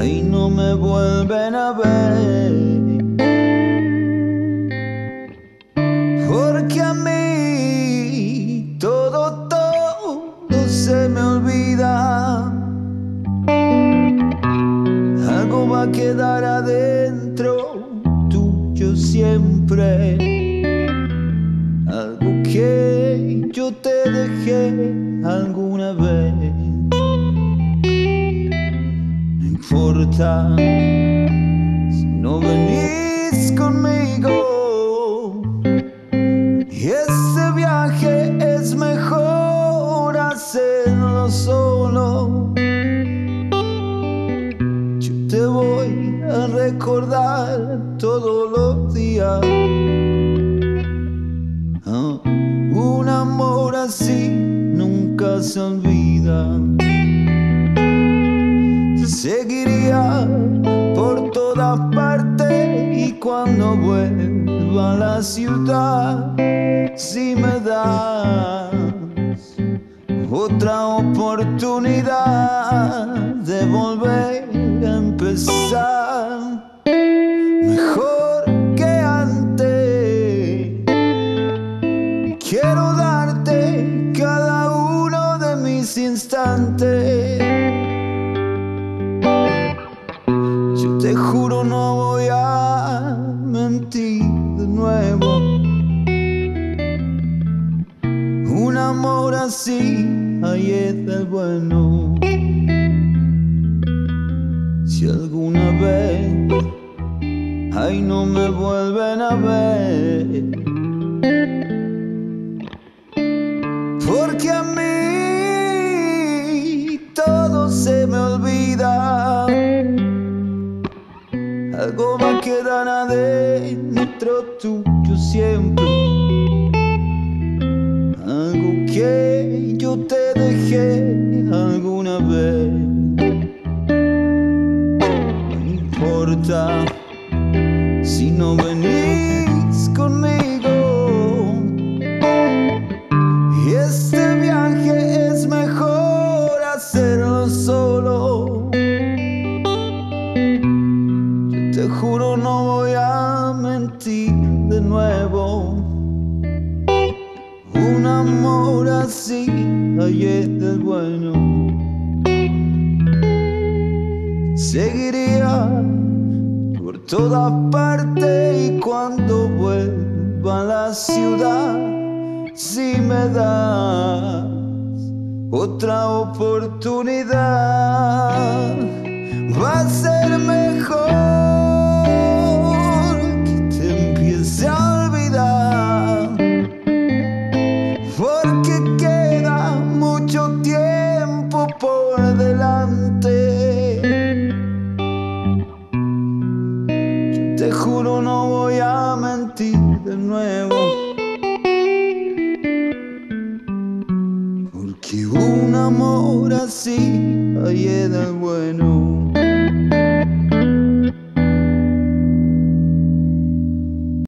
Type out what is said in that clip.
Ay, no me vuelven a ver. Porque a mí todo, todo se me olvida. Algo va a quedar adentro tuyo siempre. Si no venís conmigo. Y ese viaje es mejor hacerlo solo. Yo te voy a recordar todos los días. Ah, un amor así nunca se olvida. Seguiría por todas partes y cuando vuelva a la ciudad, si me das otra oportunidad de volver a empezar mejor que antes. Quiero darte cada uno de mis instantes. No voy a mentir de nuevo. Un amor así, ahí es del bueno. Si alguna vez, ay no me vuelven a ver. Porque a mí todo se me olvida. Algo va a quedar adentro tuyo siempre. Algo que yo te dejé alguna vez. No importa si no venís juro no voy a mentir de nuevo. Un amor así, es del bueno. Seguiría por todas partes y cuando vuelva a la ciudad, si me das otra oportunidad, amor así, ahí es del bueno.